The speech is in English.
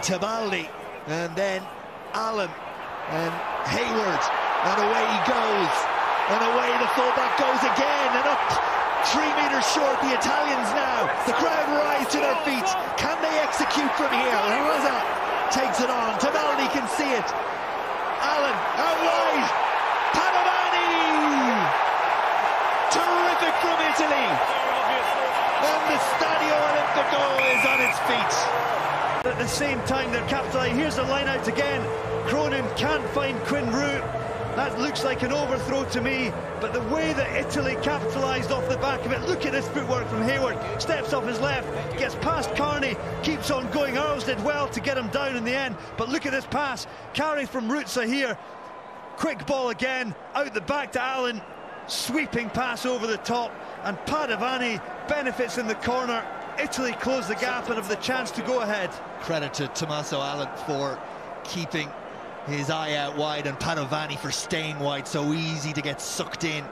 Tebaldi, and then Allan, and Hayward, and away he goes, and away the fullback goes again, and up three metres short, the Italians now. The crowd rise to their feet. Can they execute from here? Rosa takes it on. Tebaldi can see it. Allan out wide. Padovani! Terrific from Italy. And the Stadio Olimpico is on its feet. At the same time, they're capitalising. Here's the line out again. Cronin can't find Quinn Roux. That looks like an overthrow to me, but the way that Italy capitalised off the back of it, look at this footwork from Hayward, steps off his left, gets past Carney, keeps on going. Earls did well to get him down in the end, but look at this pass, carry from Ruzza here, quick ball again, out the back to Allan, sweeping pass over the top, and Padovani benefits in the corner. Italy close the gap and have the chance to go ahead. Credit to Tommaso Allan for keeping his eye out wide and Padovani for staying wide so easy to get sucked in.